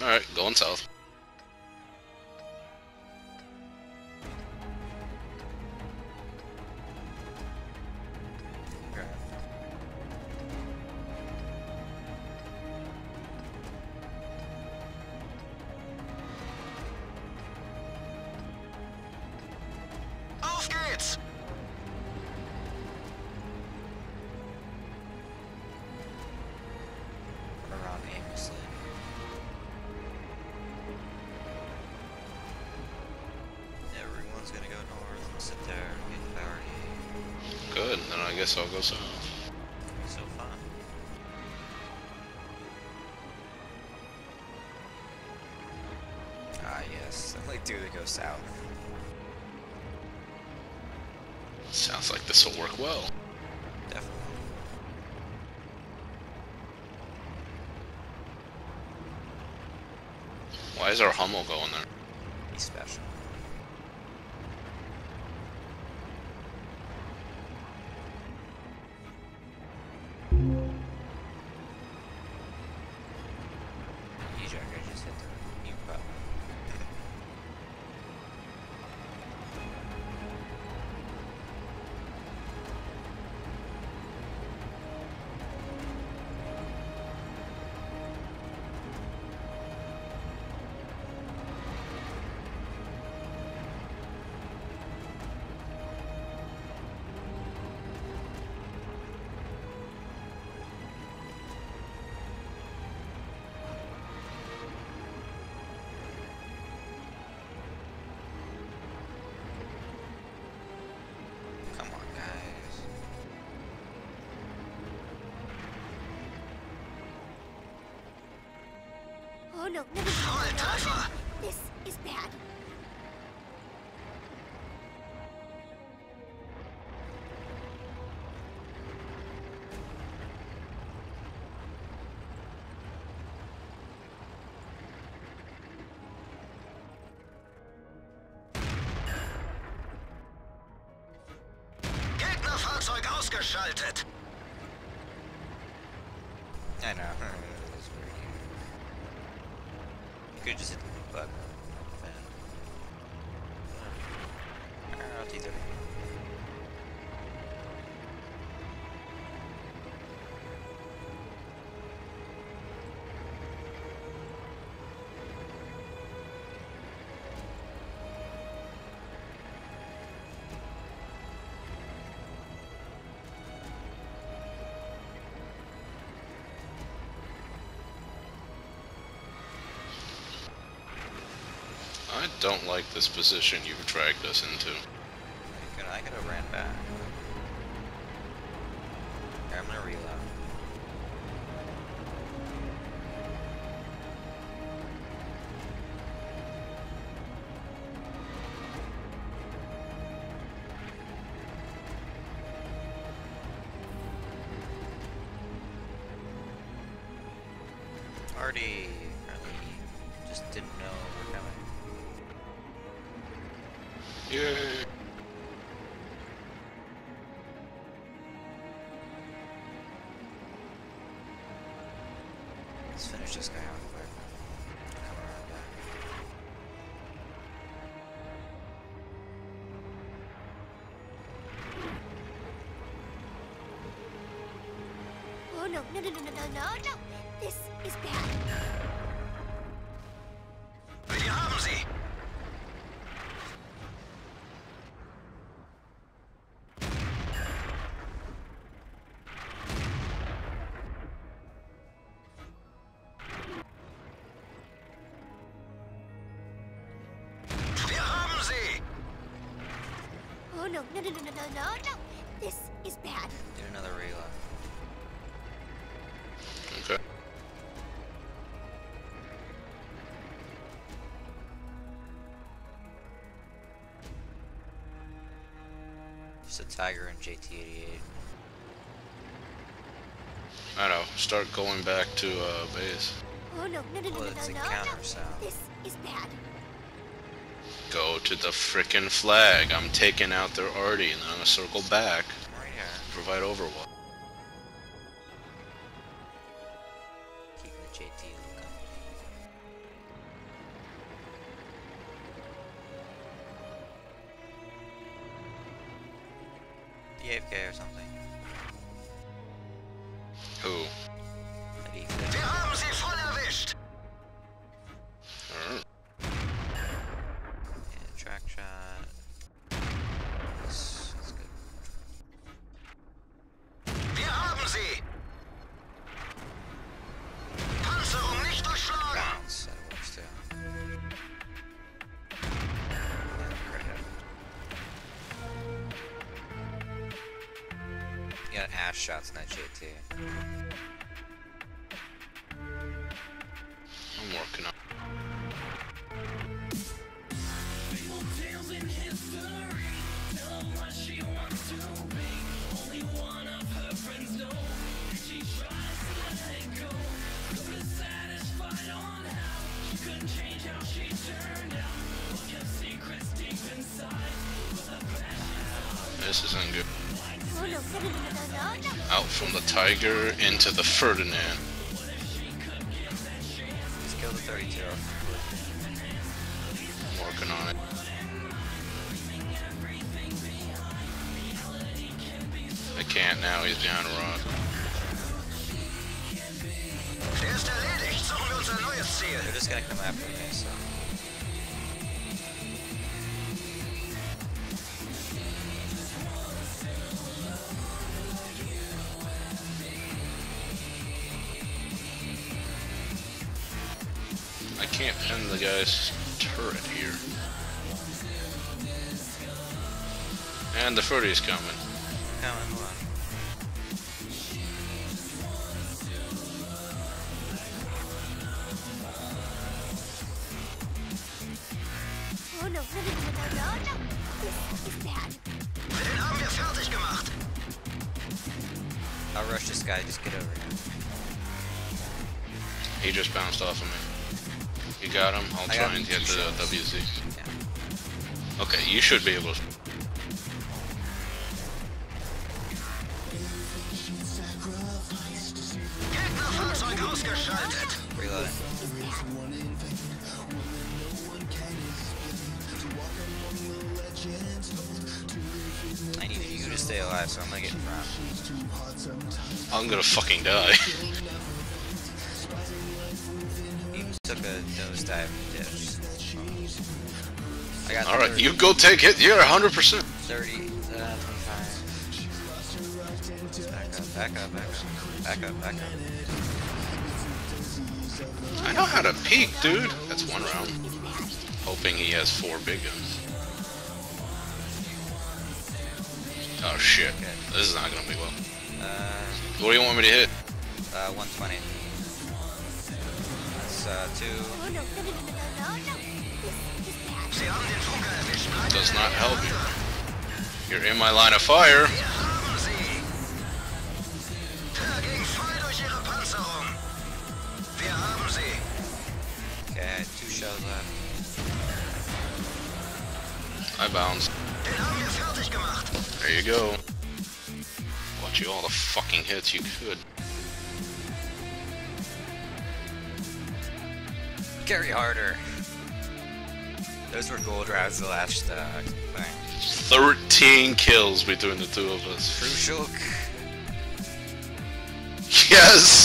Alright, going south. Guess I'll go south. So fun. Ah yes, I like do to go south. Sounds like this will work well. Definitely. Why is our Hummel going there? He's special. Volltreffer! This is bad. Gegnerfahrzeug ausgeschaltet! I could just hit the mute button. Then. Uh, I'll do that. Don't like this position you've dragged us into. I could I could have ran back. Here, I'm gonna reload. Already, apparently, just didn't know we're coming. Let's finish this guy off quick. Come around back. Oh no, no, no, no, no, no, no, no. This is bad. No, no, no, no, no, no, no, no. This is bad. Did another reload. Okay. Just a Tiger and JT88. I know. Start going back to uh, base. Oh no, no, no, no, Well, no, no, no, no. This is bad. Go to the frickin' flag. I'm taking out their arty and then I'm gonna circle back. Right here. Provide overwatch. JT, or something. Got ass shots in that shit too. I'm working on. This isn't good. Out from the tiger into the Ferdinand. Just kill the 32. I'm working on it. I can't now, he's behind a rock. Der ist erledigt. Suchen wir uns ein neues Ziel. They're just gonna come after me, so. Can't pin the guy's turret here. And the Furdy's coming. Come on, hold on. Oh. I'll rush this guy, just get over here. He just bounced off of me. You got him? I'll I try and get the shots. WZ. Yeah. Okay, you should be able to. Reloading. I need you to stay alive, so I'm gonna get in front. I'm gonna fucking die. I got Alright, 30, you go take it. You're 100%. 30, uh, 25. Back up, back up, back up. Back up, back up. I know how to peek, dude. That's one round. Hoping he has four big guns. Oh shit. This is not gonna be well. Uh, What do you want me to hit? uh, 120. That's, uh, two. Does not help you. You're in my line of fire. Wir haben sie. Der ging voll durch ihre Panzerung. Wir haben sie. Okay, I had two shells left. I bounced. Den haben wir fertig gemacht. There you go. Watch you all the fucking hits you could. Carry harder. Those were gold rounds the last, uh, thing. 13 kills between the two of us. Crucial. Yes!